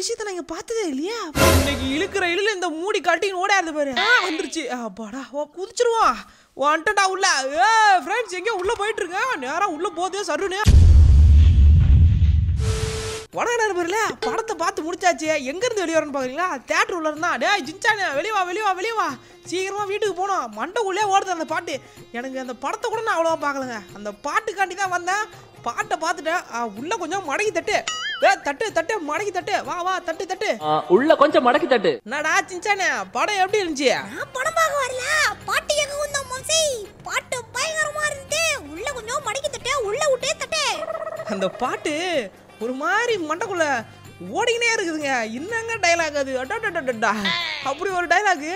விஷயத்த நான் இங்க பார்த்ததே இல்லையா? இன்னைக்கு இழுக்கிற இழுல இந்த மூடி கட்டி ஓடாது பாரு. வந்துருச்சு. அப்பாடா ஓ குதிச்சிருவான் வந்துட்டா உள்ள. ஏ ஃப்ரெண்ட்ஸ் எங்க உள்ள போயிட்டு இருக்க. நேரா உள்ள போதே சருன்னு. படம் நண்பர்ல படத்தை பார்த்து முடிச்சாச்சு. எங்க இருந்து வெளியே வரணும் பாக்குறீங்களா? தேட்டர் உள்ள இருந்தா. டே ஜின்சானே வெளியே வா வெளியே வா வெளியே சீக்கிரமா வீட்டுக்கு போனோம் மண்டைக்குள்ளே ஓடுது அந்த பாட்டு. எனக்கு அந்த படத்தை கூட நான் அவ்வளோவா பார்க்கலங்க. அந்த பாட்டுக்காண்டி தான் வந்தேன். பாட்டை பார்த்துட்டேன் உள்ள கொஞ்சம் மடக்கி தட்டு. ஏ தட்டு தட்டு மடக்கி தட்டு. வா வா தட்டு தட்டு. உள்ள கொஞ்சம் மடக்கி தட்டு. என்னடா சின்சானே படம் எப்படி இருந்துச்சு? நான் படம் பார்க்க வரல. பாட்டு கேட்க வந்த மம்சி பாட்டு பயங்கரமா இருந்து உள்ள கொஞ்சம் மடக்கி தட்டு உள்ள விட்டே தட்டு. அந்த பாட்டு ஒரு மாதிரி மண்டைக்குள்ள ஓடிக்கினே இருக்குதுங்க. என்னங்க டைலாக் அது? அடடடடடா அப்படி ஒரு டைலாக்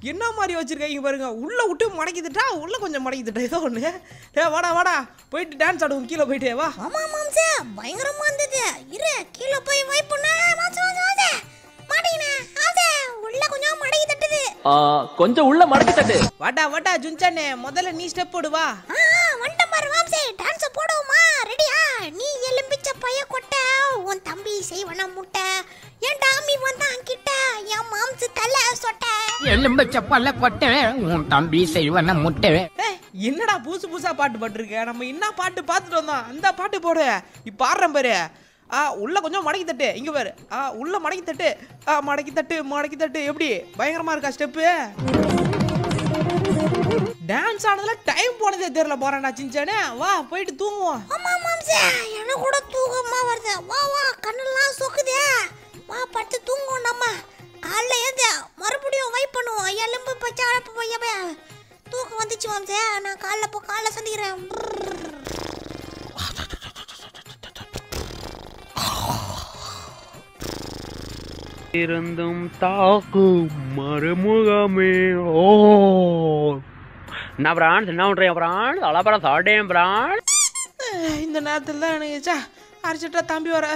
என்ன மாதிரி வச்சிருக்கீங்க பாருங்க. உள்ளே விட்டு மடக்கிதுட்டா உள்ளே கொஞ்சம் மடக்கிதுட்டா ஏதோ ஒன்று ஏ வாடா வாடா. போயிட்டு டான்ஸ் ஆடுவோம் கீழே போயிட்டே வா. ஆமா மாம்சே. பயங்கரமாக இருந்தது. இரு கீழே போய் வைப் பண்ண. கொஞ்சம் உள்ள மடக்கி தட்டு. வாடா வாடா ஜுன்சானே முதல்ல நீ ஸ்டெப் போடு வா வந்துட்ட பாரு மாம்சே டான்ஸ் போடுவோமா? ரெடியா நீ எலும்பிச்ச பைய கொட்ட உன் தம்பி செய்வன முட்டை. என் டாமி வந்தான் கிட்ட என் மாம்சு தலை சொட்ட. எலும்பச்ச பல்ல கொட்டை உன் தம்பி செய்வன முட்டை. என்னடா புதுசு புதுசா பாட்டு பாட்டுருக்க? நம்ம என்ன பாட்டு பார்த்துட்டு வந்தோம்? அந்த பாட்டு போடு. இப்போ ஆடுறேன் பாரு. ஆ உள்ள கொஞ்சம் மடக்கி தட்டு. இங்க பாரு. ஆ உள்ள மடக்கி தட்டு. ஆ மடக்கி தட்டு மடக்கி தட்டு. எப்படி? பயங்கரமா இருக்கா ஸ்டெப்பு டான்ஸ் ஆனதுல டைம் போனதே தெரியல போறேன்டா சின்சானே வா போயிட்டு தூங்குவோம். ஆமா மாம்சே எனக்கு கூட தூக்கமா வருது. வா வா கண்ணெல்லாம் சொக்குதே. வா படுத்து தூங்குவோம் நம்ம. காலைல ஏந்து மறுபடியும் வைப் பண்ணுவோம். எலும்பு பச்சை அழப்பு பையப்ப தூக்கம் வந்துச்சு மாம்சே நான் காலைல போ காலைல சந்திக்கிறேன். இருந்தும் தாக்கும் மறுமுகமே. ஓ. என்ன பிரான்ஸ் என்ன பண்றீங்க பிரான்ஸ் அலப்பறம் சாப்பிட்டேன் பிரான்ஸ் இந்த நேரத்தில் தான் எனக்கு அர்ஜென்ட்டாக அர்ஜென்ட்டா தம்பி வர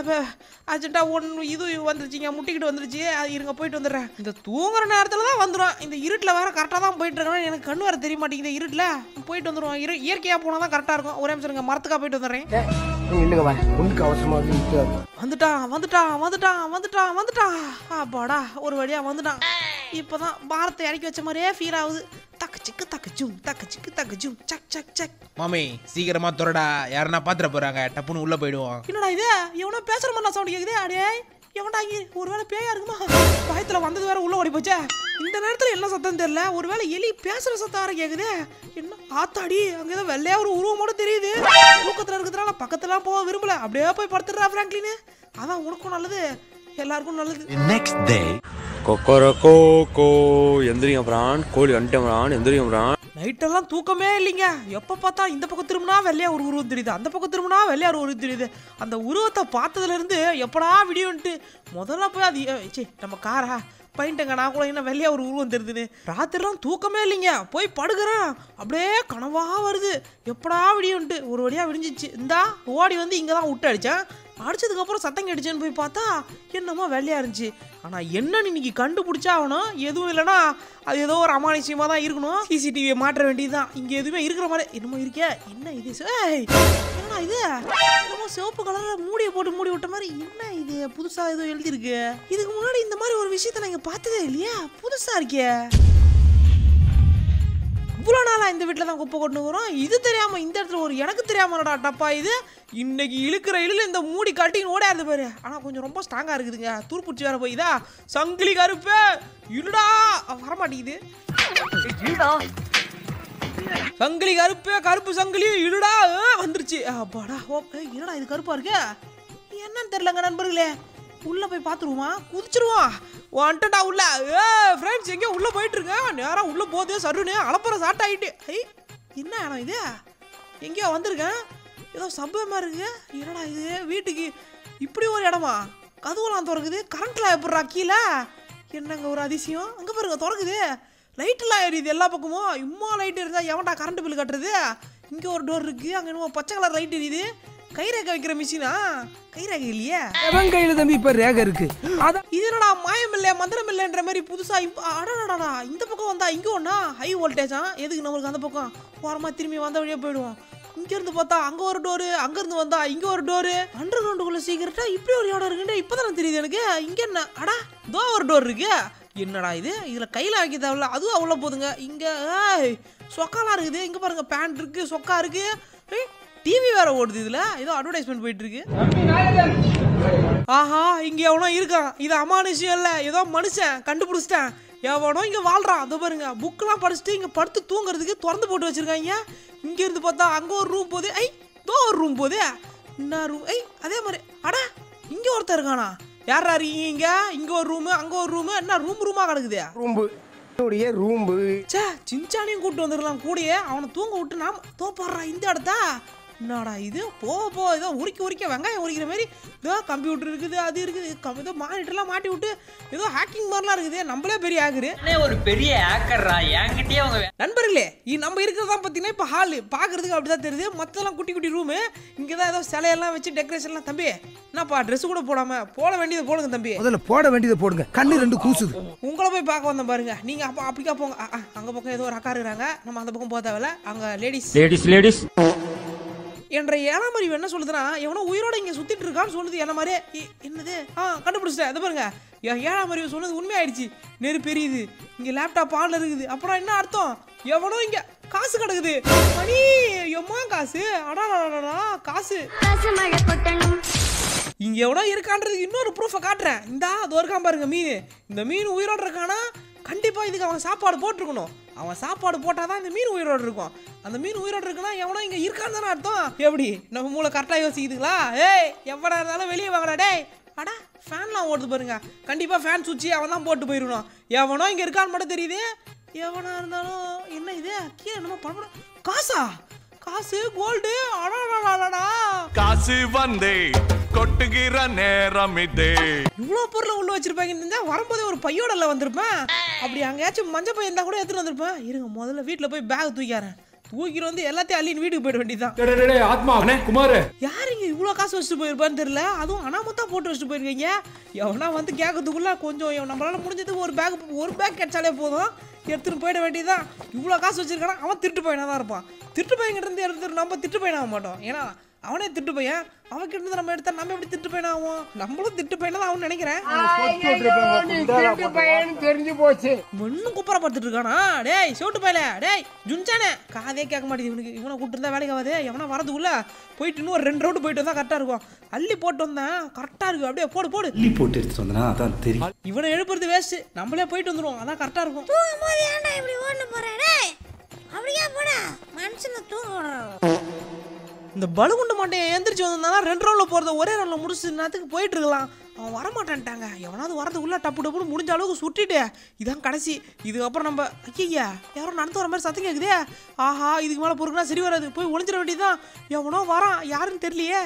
அர்ஜென்ட்டா ஒன்று இது வந்துருச்சுங்க முட்டிக்கிட்டு வந்துருச்சு. அது இருங்க போயிட்டு வந்துடுறேன். இந்த தூங்குற நேரத்தில் தான் வந்துடும் இந்த இருட்டில் வேறு கரெக்டாக தான் போயிட்டு இருக்கணும் எனக்கு கண்ணு வர தெரிய மாட்டேங்குது இருட்டில். போயிட்டு வந்துடுவோம் இரு இயற்கையாக போனால் தான் கரெக்டாக இருக்கும். ஒரே நிமிஷம் இருங்க போயிட்டு வந்துடுறேன். வந்துட்டான் வந்துட்டான் வந்துட்டான் வந்துட்டான் வந்துட்டான் அப்பாடா ஒரு வழியா வந்துட்டான் இப்போதான் பாரத்தை இறக்கி வச்ச மாதிரியே ஃபீல் ஆகுது. தக்க சிக்கு தக்க ஜூம் தக்க சிக்கு தக்க ஜூம் சக் சக் சக். மாமி சீக்கிரமா துறடா யாருன்னா பாத்திர போறாங்க. டப்புன்னு உள்ள போயிடுவோம். என்னடா இது? எவனோ பேசுற மாதிரி சவுண்ட் கேக்குதே. அடே எவன்டா இங்க ஒருவேளை பேயா இருக்குமா? பயத்தில் வந்தது வேற உள்ள ஓடி போச்சே. இந்த நேரத்தில் என்ன சத்தம் தெரியல? ஒருவேளை எலி பேசுற சத்தம் வேற கேக்குது. என்ன ஆத்தாடி அங்க ஏதோ வெள்ளையா ஒரு உருவமோட தெரியுது. தூக்கத்துல இருக்கிறதுனால பக்கத்துலாம் போக விரும்பல. அப்படியே போய் படுத்துடுறா பிராங்க்லின் அதான் உனக்கும் நல்லது எல்லாருக்கும் நல்லது. நெக்ஸ்ட் கொக்கோரோ கோ எந்திரிங்க பிரான் கோழி வந்துட்டேன் பிரான் எந்திரிங்க பிரான். நைட்டெல்லாம் தூக்கமே இல்லைங்க. எப்போ பார்த்தா இந்த பக்கம் திரும்பினா வெள்ளையா ஒரு உருவம் தெரியுது. அந்த பக்கம் திரும்பினா வெள்ளையா ஒரு உருவம் தெரியுது. அந்த உருவத்தை பார்த்ததுலேருந்து எப்படா விடியோன்ட்டு முதல்ல போய் அது ஏ, நம்ம காரா பையன்ட்டங்க நான் கூட என்ன வெளியே ஒரு உருவம் தெரியுதுன்னு ராத்திரிலாம் தூக்கமே இல்லைங்க. போய் படுக்கிறேன். அப்படியே கனவாக வருது. எப்படா விடியும்ட்டு ஒரு வழியா விடிஞ்சிச்சு. இந்தா ஓடி வந்து இங்கே தான் விட்டு அடித்தேன் அடிச்சதுக்கப்புறம் சத்தம் கேட்டுச்சேன்னு போய் பார்த்தா என்னமோ வெள்ளையா இருந்துச்சு. ஆனால் என்னன்னு இன்னைக்கு கண்டுபிடிச்சா ஆகணும். எதுவும் இல்லைனா அது ஏதோ ஒரு அமானுஷ்யமாக தான் இருக்கணும். சிசிடிவியை மாற்ற வேண்டியதுதான். இங்கே எதுவுமே இருக்கிற மாதிரி என்னமோ இருக்கே? என்ன இது? ஏய், என்னடா இது? என்னமோ சிவப்பு கலரில் மூடியை போட்டு மூடி விட்ட மாதிரி என்ன இது? புதுசாக ஏதோ எழுதியிருக்கு. இதுக்கு முன்னாடி இந்த மாதிரி ஒரு விஷயத்த நான் இங்கே பார்த்ததே இல்லையா? புதுசாக இருக்கே. நாளாக இந்த வீட்டில் தான் குப்பை கொண்டு வரோம் இது தெரியாமல் இந்த இடத்துல ஒரு எனக்கு தெரியாமலடா டப்பா இது? இன்னைக்கு இழுக்கிற இழுல இந்த மூடி கட்டின்னு ஓடாது பாரு. ஆனால் கொஞ்சம் ரொம்ப ஸ்ட்ராங்காக இருக்குதுங்க. துருப்பிடிச்சி வேற போய்தா சங்கிலி கருப்பு. இழுடா வரமாட்டேங்குது. சங்கிலி கருப்பு கருப்பு சங்கிலி. இழுடா வந்துருச்சு. அப்பாடா. என்னடா இது கருப்பா இருக்கு? என்னன்னு தெரியலங்க நண்பர்களே. உள்ள போய் பார்த்துருவோமா குதிச்சிருவோம் வந்துட்டா உள்ள. ஏ ஃப்ரெண்ட்ஸ் எங்கேயோ உள்ள போயிட்டு நேராக நேரா உள்ள போதே சருன்னு. அலப்புற சாட் ஆயிட்டு. ஐ என்ன இடம் இது? எங்கேயோ வந்திருக்கேன். ஏதோ சப்வே இருக்குது இருக்கு. என்னடா இது? வீட்டுக்கு இப்படி ஒரு இடமா? கதவுலாம் திறக்குது. கரண்ட்லாம் எப்படிறா கீழே? என்னங்க ஒரு அதிசயம்? அங்கே பாருங்க திறக்குது. லைட்டெல்லாம் எரியுது எல்லா பக்கமும். இம்மா லைட் இருந்தால் எவன்டா கரண்ட் பில் கட்டுறது? இங்கே ஒரு டோர் இருக்குது அங்கே என்னமோ பச்சை கலர் லைட் எரியுது. கைரேகை வைக்கிற மிஷினா? கைரேகை இல்லையே? எவன் கையில தம்பி இப்ப ரேகை இருக்கு. அதான் இது என்னடா மாயம் இல்லை மந்திரம் இல்லைன்ற மாதிரி புதுசா அடடடா இந்த பக்கம் வந்தா இங்க ஒண்ணா? ஹை வோல்டேஜா எதுக்கு நம்மளுக்கு அந்த பக்கம்? ஓரமா திரும்பி வந்த வழியா போயிடுவோம். இங்க இருந்து பார்த்தா அங்க ஒரு டோரு அங்க இருந்து வந்தா இங்க ஒரு டோரு அண்டர் கிரவுண்டுக்குள்ள சீக்கிரட்டா இப்படி ஒரு இடம் இருக்குன்னு இப்பதான் தெரியுது எனக்கு. இங்க என்ன? அடா தோ ஒரு டோர் இருக்கு. என்னடா இது? இதுல கையில வைக்க தேவையில்ல அதுவும் அவ்வளோ போதுங்க. இங்க சொக்காலாம் இருக்குது. இங்க பாருங்க பேண்ட் இருக்கு சொக்கா இருக்கு. டிவி வேற ஓடுது இதுல. ஏதோ அட்வர்டைஸ்மெண்ட் போயிட்டு இருக்கு ஆஹா இங்க எவனோ இருக்கான். இது அமானுஷம் இல்ல. ஏதோ மனுஷன் கண்டுபிடிச்சிட்டேன். எவனோ இங்க வாழ்றான். அதை பாருங்க புக்கெல்லாம் படிச்சுட்டு இங்க படுத்து தூங்குறதுக்கு திறந்து போட்டு வச்சிருக்காங்க. இங்க இருந்து பார்த்தா அங்க ஒரு ரூம் போகுது. ஐ தோ ஒரு ரூம் போகுது. என்ன ரூம் ஐ அதே மாதிரி. அடா இங்க ஒருத்தர் இருக்கானா? யாரா இருக்கீங்க இங்க? இங்க ஒரு ரூம் அங்க ஒரு ரூம் என்ன ரூம் ரூமா கிடக்குது? ரூம்பு என்னுடைய ரூம்பு ச்சே சின்சானையும் கூட்டு வந்துடலாம். கூடயே அவனை தூங்க விட்டு நாம தோப்பாடுறா இந்த இடத்த? என்னடா இது? போ போ. ஏதோ உரிக்க உரிக்க வெங்காயம் உரிக்கிற மாதிரி ஏதோ கம்ப்யூட்டர் இருக்குது அது இருக்குது. கம்- ஏதோ மானிட்டர்லாம் மாட்டி விட்டு ஏதோ ஹேக்கிங் மாதிரிலாம் இருக்குது. நம்மளே பெரிய ஹேக்கரு ஒரு பெரிய ஆக்கர்ரா என்கிட்டயே அவங்க நண்பர்களே இ- நம்ம இருக்கிறதா பார்த்தீங்கன்னா இப்போ ஹாலு பார்க்கறதுக்கு அப்படி தான் தெரியுது. மற்றெல்லாம் குட்டி குட்டி ரூமு இங்கே தான் ஏதோ சிலையெல்லாம் வச்சு டெக்கரேஷன்லாம் தம்பி என்னப்பா ட்ரெஸ் கூட போடாம போட வேண்டியது போடுங்க தம்பி. முதல்ல போட வேண்டியதை போடுங்க. கண்ணு ரெண்டு கூசுது. உங்களை போய் பார்க்க வந்தேன் பாருங்க. நீங்க அப்போ அப்படிக்கா போங்க. அங்க பக்கம் ஏதோ ஒரு அக்கா இருக்கிறாங்க நம்ம அந்த பக்கம் போக தேவையில்ல. அங்க லேடிஸ் லேடிஸ் லேடிஸ் என்ற ஏழாம் அறிவு என்ன சொல்லுதுன்னா எவனோ உயிரோட இங்க சுத்திட்டு இருக்கான்னு சொல்லுது என்ன மாதிரியே என்னது? ஆ கண்டுபிடிச்சிட்டேன். இதை பாருங்க. ஏழாம் அறிவு சொன்னது உண்மையாயிடுச்சு. நெரு பெரியுது. இங்க லேப்டாப் ஆன்ல இருக்குது. அப்புறம் என்ன அர்த்தம்? எவனோ இங்க காசு கிடக்குது. மணி எம்மா காசு? அடாடா காசு. இங்க எவனோ இருக்கான்றதுக்கு இன்னொரு ப்ரூஃபை காட்டுறேன். இந்தா அது இருக்கான் பாருங்க மீன். இந்த மீன் உயிரோட இருக்கானா? கண்டிப்பாக இதுக்கு அவன் சாப்பாடு போட்டிருக்கணும். அவன் சாப்பாடு போட்டால் தான் இந்த மீன் உயிரோடு இருக்கும். அந்த மீன் உயிரோடு இருக்குன்னா எவனோ இங்கே இருக்கான்னு தானே அர்த்தம். எப்படி? நம்ம மூளை கரெக்டாக யோசிக்குதுங்களா? ஏய் எவ்வளோ இருந்தாலும் வெளியே வாங்கடா டேய். அடா ஃபேன்லாம் ஓடுது பாருங்க. கண்டிப்பாக ஃபேன் சுவிட்ச் அவன் தான் போட்டு போயிடணும். எவனோ இங்கே இருக்கான்னு மட்டும் தெரியுது. எவனா இருந்தாலும் என்ன இது? கீழே என்னமோ பண்ண காசா? காசு கோல்டு அடா காசு வந்தே. கொட்டுகிற நேரம் இதே. இவ்வளோ பொருளை உள்ள வச்சிருப்பாங்கன்னு தெரிஞ்சா வரும்போதே ஒரு பையோடல வந்திருப்பேன். அப்படி அங்கேயாச்சும் மஞ்சள் பை இருந்தா கூட எடுத்துட்டு வந்திருப்பேன். இருங்க முதல்ல வீட்டில் போய் பேக் தூக்கிறேன் தூக்கிட்டு வந்து எல்லாத்தையும் அள்ளின்னு வீட்டுக்கு போயிட வேண்டியதுதான். ஆத்மா குமார். யாருங்க இவ்வளோ காசு வச்சுட்டு போயிருப்பான்னு தெரியல. அதுவும் அனாமத்தா போட்டு வச்சுட்டு போயிருக்கீங்க. எவனா வந்து கேட்கறதுக்குள்ள கொஞ்சம் நம்மளால முடிஞ்சது ஒரு பேக் ஒரு பேக் கிடைச்சாலே போதும். எடுத்துட்டு போயிட வேண்டியதுதான். இவ்வளோ காசு வச்சிருக்கானா அவன் திருட்டு பையனாக தான் இருப்பான். திருட்டு பையன்கிட்ட இருந்து எடுத்துட்டு நம்ம திட்டு பையனாக மாட்டோம். ஏன்னா அவனே திட்டு பையன். அவன் கிட்ட இருந்து நம்ம எடுத்தா நம்ம எப்படி திட்டு பையனாகும் நம்மளும் திட்டு பையனா தான் அவன் நினைக்கிறேன். தெரிஞ்சு போச்சு. ஒன்னும் குப்பரை பார்த்துட்டு இருக்கானா? டேய் சோட்டு பையல டேய் ஜுன்சானே. காதே கேட்க மாட்டேங்குது இவனுக்கு. இவனை இருந்தா வேலைக்கு ஆகாது. எவனா வரதுக்குள்ள போயிட்டு இன்னும் ஒரு ரெண்டு ரவுண்டு போயிட்டு வந்தா கரெக்டா இருக்கும். அள்ளி போட்டு வந்தேன். கரெக்டா இருக்கு. அப்படியே போடு போடு. அள்ளி போட்டு எடுத்துட்டு வந்தனா அதான் தெரியும். இவனை எழுப்புறது வேஸ்ட் நம்மளே போயிட்டு வந்துருவோம். அதான் கரெக்டா இருக்கும். தூங்கும் போது ஏன்டா இப்படி ஓடணும் போறேன் டேய் அப்படியே போடா. மனுஷனை தூங்க இந்த பலுகுண்டு மாட்டையை எந்திரிச்சு வந்திருந்தானா ரெண்டு ரவுண்ட்ல போறத ஒரே ரவுண்ட்ல முடிச்சு நேரத்துக்கு போயிட்டு இருக்கலாம். அவன் வரமாட்டான்ட்டாங்க. எவனாவது வரதுக்குள்ள டப்பு டப்புன்னு முடிஞ்ச அளவுக்கு சுட்டிட்டு இதான் கடைசி. இதுக்கப்புறம் நம்ம ஐயா யாரோ நடந்து வர மாதிரி சத்தம் கேக்குதே. ஆஹா இதுக்கு மேல பொறுக்குனா சரி வராது. போய் ஒளிஞ்சிட வேண்டியதுதான். எவனோ வரான் யாருன்னு தெரியலையே.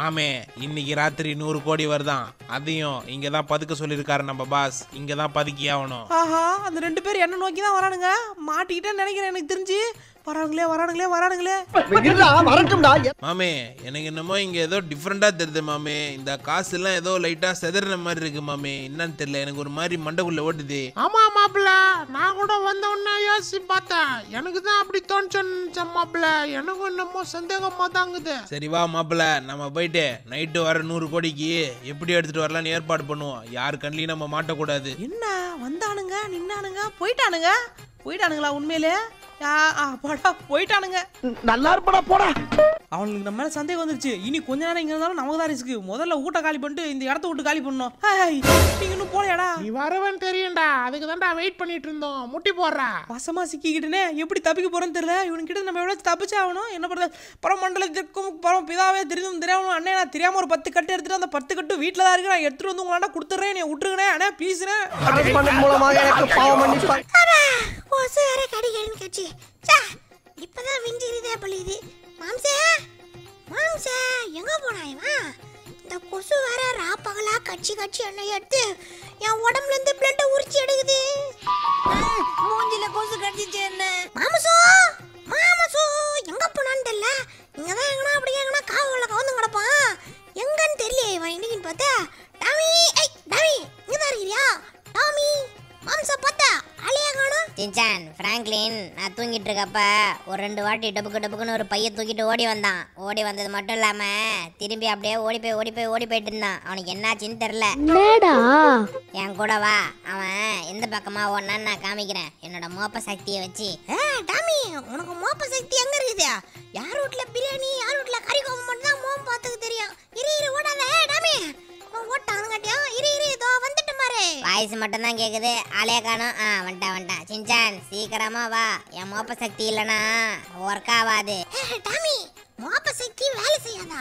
மாமே இன்னைக்கு ராத்திரி நூறு கோடி வருதான். அதையும் இங்க தான் பதுக்க சொல்லியிருக்காரு நம்ம பாஸ். இங்க தான் பதுக்கி ஆகணும். ஆஹா அந்த ரெண்டு பேர் என்ன நோக்கி தான் வரானுங்க. மாட்டிக்கிட்டேன்னு நினைக்கிறேன் எனக்கு தெரிஞ்சு. வரானுங்களே வரானுங்களே வரானுங்களே. மாமே எனக்கு என்னமோ இங்க ஏதோ டிஃப்ரெண்டா தெரியுது மாமே. இந்த காசு எல்லாம் ஏதோ லைட்டா செதறின மாதிரி இருக்கு மாமே. என்னன்னு தெரியல எனக்கு ஒரு மாதிரி மண்டைக்குள்ள ஓட்டுது. ஆமா மாப்பிள்ள. நான் கூட வந்த உடனே யோசிச்சு பார்த்தேன். எனக்கு தான் அப்படி தோணுச்சு மாப்பிள்ள. எனக்கும் என்னமோ சந்தேகமா தாங்குது. சரி வா மாப்பிள்ள நம்ம போயிட்டு நைட்டு வர நூறு கோடிக்கு எப்படி எடுத்துட்டு வரலாம்னு ஏற்பாடு பண்ணுவோம். யார் கண்ணிலையும் நம்ம மாட்டக்கூடாது. என்ன வந்தானுங்க நின்னானுங்க போயிட்டானுங்க. போயிட்டானுங்களா உண்மையிலே? யா, ஆ, போடா போயிட்டானுங்க. நல்லா இருப்படா போடா. அவனுக்கு நம்ம மேல சந்தேகம் வந்துருச்சு. இனி கொஞ்ச நேரம் இங்க இருந்தாலும் நமக்கு தான் ரிஸ்க் முதல்ல வீட்டை காலி பண்ணிட்டு இந்த இடத்த விட்டு காலி பண்ணணும். ஹேய், நீங்க இன்னும் போலையாடா? நீ வரவன் தெரியும்டா. அதுக்கு தான்டா வெயிட் பண்ணிட்டு இருந்தோம். முட்டி போடுறா. வசமா சிக்கிக்கிட்டுனே எப்படி தப்பிக்க போறோன்னு தெரியல. இவனுக்கிட்ட நம்ம எவ்வளவு தப்பிச்சு ஆகணும். என்ன பண்றது? பரமண்டலத்திற்கும் பரம் பிதாவே தெரிந்தும் தெரியாம அண்ணே நான் தெரியாம ஒரு பத்து கட்டு எடுத்துட்டு அந்த பத்து கட்டு வீட்டுல தான் இருக்கு நான் எடுத்துட்டு வந்து உங்களாண்ட கொடுத்துறேன் நீ விட்டுருங்கண்ணே அண்ணே ப்ளீஸ்ண்ணே மூலமாக எனக்கு பாவம் மன்னிப்பாங்க ஒரு ரெண்டு வாட்டி டபுக்கு டபுக்குன்னு ஒரு பைய தூக்கிட்டு ஓடி வந்தான். ஓடி வந்தது மட்டும் இல்லாம திரும்பி அப்படியே ஓடி போய் ஓடி போய் ஓடி போயிட்டு இருந்தான். அவனுக்கு என்னாச்சுன்னு தெரியல. என் கூட வா. அவன் எந்த பக்கமா ஓடனான்னு நான் காமிக்கிறேன். என்னோட மோப்ப சக்தியை வச்சு. டாமி உனக்கு மோப்ப சக்தி எங்க இருக்குது? யார் வீட்ல பிரியாணி யார் வீட்ல கறி கோவம் மட்டும் தான் மோம் பார்த்துக்க தெரியும். இரு இரு ஓடாத. டாமி. ஓட்டானுங்கட்டியும் இரு இரு இதோ வந்துட்டு மாரு வாய்ஸ் மட்டும் தான் கேக்குது. ஆளே காணோம். ஆ வந்துட்டான் வந்துட்டான் சின்சான் சீக்கிரமா வா. என் மோப்ப சக்தி இல்லனா ஒர்க் ஆகாது டாமி மோப்ப சக்தி வேலை செய்யாதா?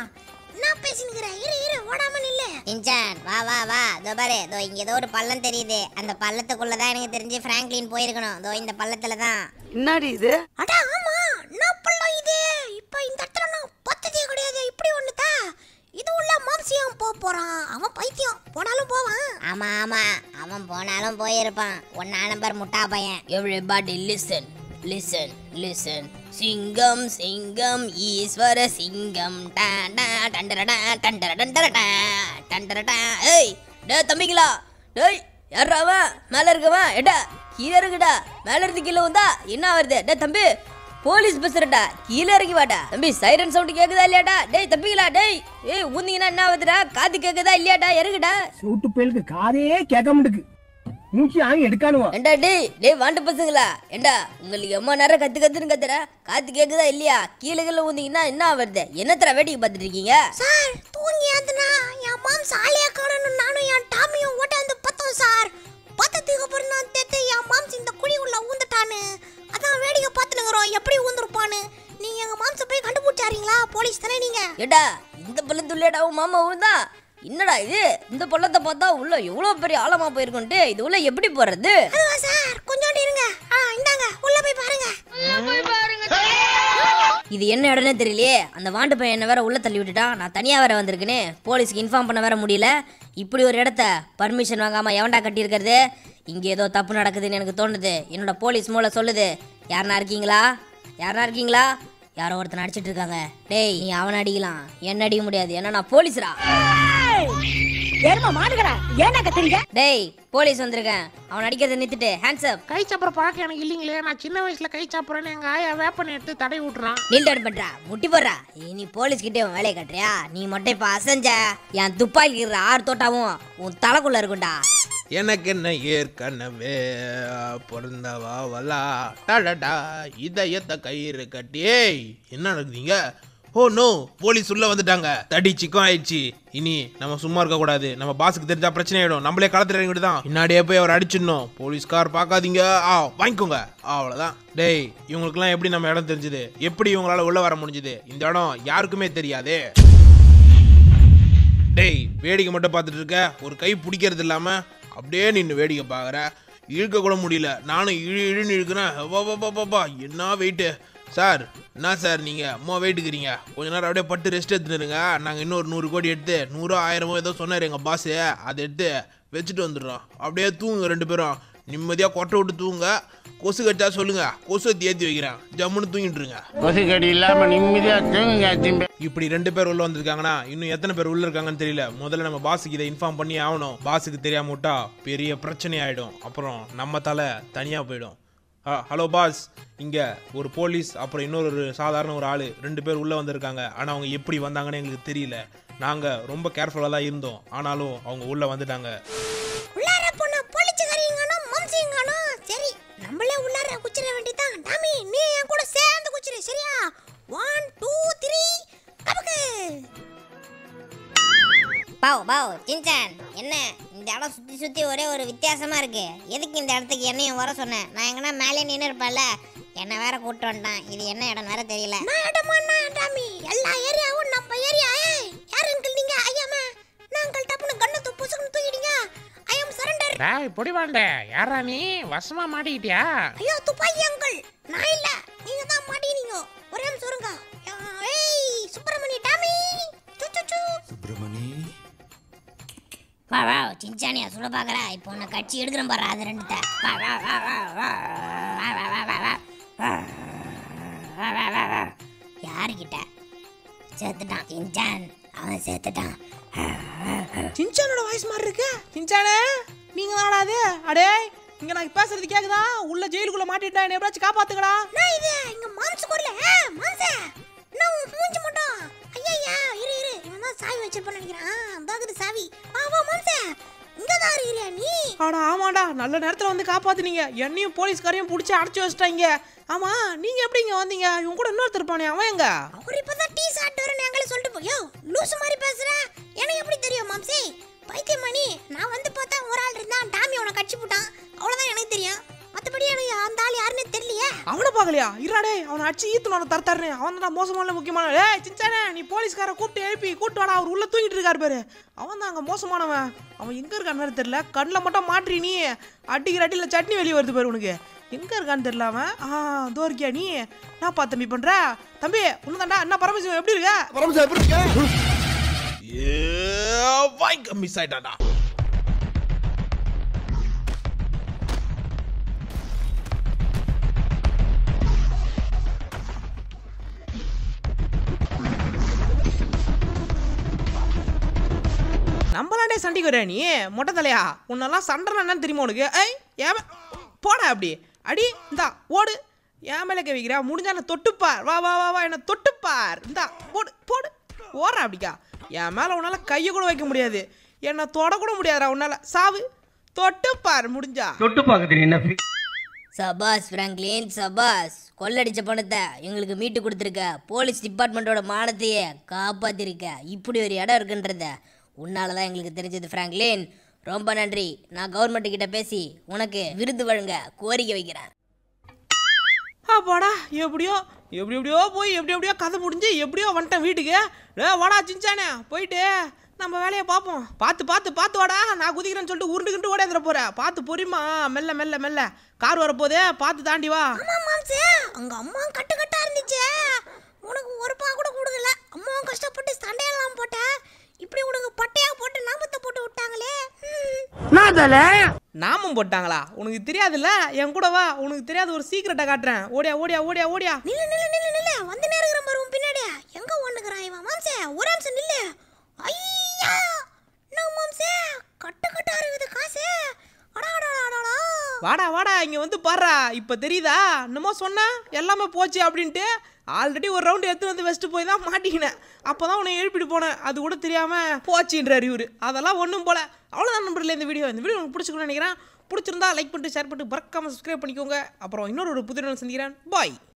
என்ன பேசினுக்கிற இரு இரு ஓடாம நில்லு. இன்சான் வா வா வா. இதோ பாரு இதோ இங்க ஏதோ ஒரு பள்ளம் தெரியுது. அந்த பள்ளத்துக்குள்ள தான் எனக்கு தெரிஞ்சு பிராங்க்லின் போயிருக்கணும். இதோ இந்த பள்ளத்துல தான் என்னடி இது? அட ஆமா. என்ன பள்ளம் இது? இப்போ இந்த இடத்துல நான் இது உள்ள மாம்சியம் போ போறான். அவன் பைத்தியம். போனாலும் போவான். ஆமா ஆமா. அவன் போனாலும் போயிருப்பான். ஒன்னா நம்பர் முட்டா பையன். எவ்ரிபடி லிசன் லிசன் லிசன் சிங்கம் சிங்கம் ஈஸ்வர சிங்கம். டா டா டண்டரடா டண்டர டண்டரடா டண்டரடா. ஏய் டே தம்பிங்களா. டேய் யாரா அவன்? மேல இருக்கவன். எடா கீழே இருக்குடா. மேல இருந்து கீழே வந்தா என்ன வருது டே தம்பி போலீஸ் பேசுறடா கீழே இறங்கி வாடா. தம்பி சைரன் சவுண்ட் கேக்குதா இல்லையாடா? டேய் தம்பிங்களா டேய். ஏய் ஊந்தீங்கன்னா என்ன ஆகுதுடா? காது கேக்குதா இல்லையாடா? இறங்குடா. சூட்டு பயலுக்கு காதே கேட்க மாட்டுக்கு. மூச்சு ஆங்கி எடுக்கானுவா. ஏண்டா டேய் டேய் வாண்டு பசங்களா? ஏண்டா உங்களுக்கு எம்மா நேரம் கத்து கத்துன்னு கத்துற? காத்து கேக்குதா இல்லையா? கீழே கீழே ஊந்தீங்கன்னா என்ன வருது என்னத்தர வேடிக்கை பார்த்துட்டு இருக்கீங்க? சார் தூங்கி ஆந்துனா என் மாம் சாலியா காணணும் நானும் என் டாமியும் ஓட்டாந்து பார்த்தோம் சார். பார்த்ததுக்கு ஏடா இந்த பள்ளத்துள்ளேடா உன் மாமா ஊந்தா என்னடா இது? இந்த பள்ளத்தை பார்த்தா உள்ள எவ்வளவு பெரிய ஆழமா போயிருக்குன்ட்டு இது உள்ள எப்படி போறது? சார் கொஞ்சோண்டு இருங்க. இந்தாங்க உள்ள போய் பாருங்க. இது என்ன இடம்னே தெரியலையே. அந்த வாண்டு பையன் என்ன வேற உள்ள தள்ளி விட்டுட்டான். நான் தனியா வேற வந்திருக்கேனே. போலீஸ்க்கு இன்ஃபார்ம் பண்ண வேற முடியல. இப்படி ஒரு இடத்த பர்மிஷன் வாங்காம எவன்டா கட்டியிருக்கிறது? இங்க ஏதோ தப்பு நடக்குதுன்னு எனக்கு தோணுது. என்னோட போலீஸ் மூளை சொல்லுது. யாருனா இருக்கீங்களா? யாருனா இருக்கீங்களா? யாரோ ஒருத்தன் அடிச்சிட்டு இருக்காங்க. டேய் நீ அவனை அடிக்கலாம். என்ன அடிக்க முடியாது. ஏன்னா நான் போலீஸ்ரா. ஏறுமா மாடுகடா. ஏன்டா கத்துறீங்க டேய் போலீஸ் வந்திருக்கேன். அவன் அடிக்கிறத நிறுத்திட்டு ஹேண்ட்ஸ் அப் கை சாப்பிட்ற பழக்கம் எனக்கு இல்லைங்களே. நான் சின்ன வயசுல கை சாப்பிட்றேன்னு எங்க ஆயா வேப்பனை எடுத்து தடை விட்டுறான். நீல் டவுன் பண்றா. முட்டி போடுறா. நீ போலீஸ் கிட்டே உன் வேலையை கட்டுறியா? நீ மட்டும் இப்ப அசஞ்ச என் துப்பாக்கி ஆறு தோட்டாவும் உன் தலைக்குள்ள இருக்கும்டா. எனக்கு என்ன ஏற்கனவே? பிறந்தவா டடடா. இதயத்தை கயிறு கட்டியே என்ன நடக்குதுங்க? Oh no. போலீஸ் உள்ள வந்துட்டாங்க. தடி சிக்கம் ஆயிடுச்சு. இனி நம்ம சும்மா இருக்க கூடாது. நம்ம பாஸுக்கு தெரிஞ்சா பிரச்சனை ஆயிடும். நம்மளே களத்துல இறங்கிட்டு தான். பின்னாடியே போய் அவர் அடிச்சிடணும். போலீஸ்கார் பார்க்காதீங்க. ஆ வாங்கிக்கோங்க. அவ்வளவுதான். டேய் இவங்களுக்குலாம் எப்படி நம்ம இடம் தெரிஞ்சது? எப்படி இவங்களால உள்ள வர முடிஞ்சது? இந்த இடம் யாருக்குமே தெரியாதே. டேய் வேடிக்கை மட்டும் பார்த்துட்டு இருக்க. ஒரு கை பிடிக்கிறது இல்லாமல் அப்படியே நின்று வேடிக்கை பார்க்குற. இழுக்க கூட முடியல. நானும் இழு இழுன்னு இழுக்கிறேன். வா என்ன வெயிட்டு சார் என்ன சார் நீங்கள் அம்மா வெயிட்டுக்கிறீங்க கொஞ்ச நேரம் அப்படியே பட்டு ரெஸ்ட் எடுத்துருங்க நாங்கள் இன்னொரு நூறு கோடி எடுத்து நூறோ ஆயிரமோ ஏதோ சொன்னார் எங்கள் பாஸு அதை எடுத்து வச்சுட்டு வந்துடுறோம். அப்படியே தூங்குங்க ரெண்டு பேரும். நிம்மதியாக கொட்டை விட்டு தூங்க. கொசு கட்டா சொல்லுங்க. கொசு ஏற்றி வைக்கிறேன். ஜம்முன்னு தூங்கிட்டு இருங்க கொசு கடி இல்லாம நிம்மதியா தூங்குங்க திரும்பி இப்படி ரெண்டு பேர் உள்ள வந்திருக்காங்கன்னா இன்னும் எத்தனை பேர் உள்ள இருக்காங்கன்னு தெரியல. முதல்ல நம்ம பாஸுக்கு இதை இன்ஃபார்ம் பண்ணி ஆகணும். பாஸுக்கு தெரியாம விட்டா பெரிய பிரச்சனை ஆயிடும் அப்புறம் நம்ம தலை தனியா போயிடும். ஹலோ பாஸ் இங்க ஒரு போலீஸ் அப்புறம் இன்னொரு சாதாரண ஒரு ஆளு. ரெண்டு பேர் உள்ள வந்திருக்காங்க. ஆனா அவங்க எப்படி வந்தாங்கன்னு எங்களுக்கு தெரியல. நாங்க ரொம்ப கேர்ஃபுல்லா தான் இருந்தோம். ஆனாலும் அவங்க உள்ள வந்துட்டாங்க. குச்சிர வேண்டியதான் டாமி நீ என் கூட சேர்ந்து குச்சிரு சரியா? ஒன் டூ த்ரீ கபக்கு பாவ் பாவ் சின்சான் என்ன? இந்த இடம் சுத்தி சுத்தி ஒரே ஒரு வித்தியாசமா இருக்கு. எதுக்கு இந்த இடத்துக்கு என்னையும் வர சொன்னேன் நான் எங்கன்னா மேலே நின்று இருப்பேன்ல. என்ன வேற கூட்டு வந்துட்டான். இது என்ன இடம் வேற தெரியல. நான் இடமா நான் டாமி. எல்லா ஏரியாவும் நம்ம ஏரியா. ஏய் யார் அங்கிள் நீங்க? ஐயாமா நான் அங்கிள் டப்புனு கண்ணு து புசுக்குன்னு டேய் பொடி வாண்டே யாரா நீ வசமா மாட்டிக்கிட்டியா ஐயோ துப்பாக்கி அங்கிள் நான் இல்ல நீங்க தான் மாட்டீங்க ஒரே நிமிஷம் இருங்க ஏய் சுப்பிரமணி டாமி சு சு சு சுப்பிரமணி வா வா சின்சானியா சுட பாக்குற இப்போ உன்னை கட்சி எடுக்கிறேன் பாரு அது ரெண்டுத்த வா வா வா வா வா வா வா வா வா வா வா வா வா வா யாருக்கிட்ட செத்துட்டான் சின்சான் அவன் செத்துட்டான் சின்சானோட வாய்ஸ் மாதிரி இருக்கு சின்சானே நீங்க தானடா அது? அடே இங்க நான் பேசுறது கேக்குதா? உள்ள ஜெயிலுக்குள்ள மாட்டிட்டா என்ன எப்படியாச்சும் காப்பாத்துக்கடா நான் இது இங்க மாம்ச கொல்ல மாம்ச. நான் மூஞ்சி மட்டும்? ஐயா இரு இரு. இவன் தான் சாவி வச்சிருப்பான்னு நினைக்கிறேன். அந்தாக்குது சாவி. வா வா மாம்ச. இங்க தான் இருக்கிறியா நீ? ஆடா ஆமாடா. நல்ல நேரத்துல வந்து காப்பாத்துனீங்க. என்னையும் போலீஸ்காரையும் புடிச்சு அடைச்சு வச்சிட்டாங்க. ஆமா நீங்க எப்படி இங்க வந்தீங்க? இவன் கூட இன்னொருத்தர் இருப்பானே அவன் எங்க? அவர் இப்பதான் டீ சாப்பிட்டு வரேன் எங்களை சொல்லிட்டு போயோ லூசு மாதிரி பேசுற. எனக்கு எப்படி தெரியும் மாம்சே? பைத்தியமணி நான் வந்து பார்த்தா ஒரு ஆள் இருந்தான் டாமி அவனை கட்சி போட்டான். அவ்வளவுதான் எனக்கு தெரியும். மத்தபடி எனக்கு அந்த ஆள் யாருன்னு தெரியலையே. அவனை பார்க்கலையா? இருடா அவனை அடிச்சு ஈத்துன தரத்தாருன்னு. அவன் தான் மோசமான முக்கியமான ஏய் சிச்சானே நீ போலீஸ்கார கூப்பிட்டு எழுப்பி கூப்பிட்டு வாடா அவர் உள்ள தூங்கிட்டு இருக்காரு பாரு. அவன் தான் அங்க மோசமானவன். அவன் எங்க இருக்கான்னு தெரியல. கண்ணில் மட்டும் மாற்றி நீ. அடிக்கிற அடியில சட்னி வெளியே வருது பாரு உனக்கு. எங்க இருக்கான்னு தெரியல அவன். ஆ இதோ இருக்கியா நீ? என்னப்பா தம்பி பண்ற? தம்பி உன்னதாண்டா என்ன பரமசிவம் எப்படி இருக்க? பரமசிவம் எப்படி இருக்க? ஏ வாய்க்க மிஸ் ஆயிட்டாடா நம்மளாண்டே சண்டைக்கு வர நீ மொட்டை தலையா? உன்னெல்லாம் சண்டை என்னன்னு தெரியுமா உனக்கு? ஐய் ஏன் போடா அப்படி. அடி இந்தா ஓடு. ஏன் மேலே கவிக்கிறா முடிஞ்சா என்ன தொட்டுப்பார். வா வா வா வா என்ன தொட்டுப்பார். இந்தா போடு போடு. ஓடுறா அப்படிக்கா. என் மேலே உன்னால் கையை கூட வைக்க முடியாது. என்னை தொட கூட முடியாதுடா உன்னால். சாவு தொட்டுப்பார் முடிஞ்சா. தொட்டு பார்க்க தெரியும் என்ன சபாஸ் பிராங்க்லின் சபாஸ் கொள்ளடிச்ச பணத்தை எங்களுக்கு மீட்டு கொடுத்துருக்க. போலீஸ் டிபார்ட்மெண்ட்டோட மானத்தையே காப்பாத்திருக்க. இப்படி ஒரு இடம் இருக்குன்றத உன்னால தான் எங்களுக்கு தெரிஞ்சது பிராங்க்லின். ரொம்ப நன்றி. நான் கவர்மெண்ட் கிட்ட பேசி உனக்கு விருது வழங்க கோரிக்கை வைக்கிறேன். அப்பாடா எப்படியோ எப்படி எப்படியோ போய் எப்படி எப்படியோ கதை முடிஞ்சு எப்படியோ வந்துட்டேன் வீட்டுக்கு. டே வாடா சிஞ்சானே போயிட்டு நம்ம வேலையை பார்ப்போம். பார்த்து பார்த்து பார்த்து வாடா நான் குதிக்கிறேன்னு சொல்லிட்டு உருண்டுக்கிட்டு ஓடியாந்துட போகிறேன் பார்த்து பொறியுமா மெல்ல மெல்ல மெல்ல. கார் வரப்போதே பார்த்து தாண்டி வா. அங்கே அம்மா கட்டு கட்டாக இருந்துச்சே. உனக்கு ஒரு பா கூட கொடுக்கல. அம்மாவும் கஷ்டப்பட்டு சண்டையெல்லாம் போட்டேன். இப்படி உனக்கு பட்டையா போட்டு நாமத்தை போட்டு விட்டாங்களே. நாமம் போட்டாங்களா? உனக்கு தெரியாதுல்ல? என் கூட வா. உனக்கு தெரியாத ஒரு சீக்கிரட்டை காட்டுறேன். ஓடியா ஓடியா ஓடியா ஓடியா. நில்லு நில்லு நில்லு நில்லு. வந்து நேருகிற பாரு உன் பின்னாடி எங்க ஒண்ணுக்குறான் இவன்? மாம்சே ஒரு நிமிஷம் நில்லு. ஐயா! என்ன மாம்சே? கட்டு கட்டா இருக்குது காசு. வாடா வாடா. இங்க வந்து பாடுறா. இப்ப தெரியுதா? என்னமோ சொன்ன? எல்லாமே போச்சு அப்படின்ட்டு. ஆல்ரெடி ஒரு ரவுண்டு எடுத்து வந்து வச்சுட்டு போய் தான் மாட்டிக்கினேன். அப்போ தான் உன்னை எழுப்பிட்டு போனேன். அது கூட தெரியாமல் போச்சுன்றார் இவர். அதெல்லாம் ஒன்றும் போல. அவ்வளோதான் நண்பர்களே இந்த வீடியோ. இந்த வீடியோ உங்களுக்கு பிடிச்சிக்கணும்னு நினைக்கிறேன். பிடிச்சிருந்தா லைக் பண்ணிட்டு ஷேர் பண்ணிட்டு மறக்காமல் சப்ஸ்கிரைப் பண்ணிக்கோங்க. அப்புறம் இன்னொரு ஒரு புதிய சந்திக்கிறேன். பாய்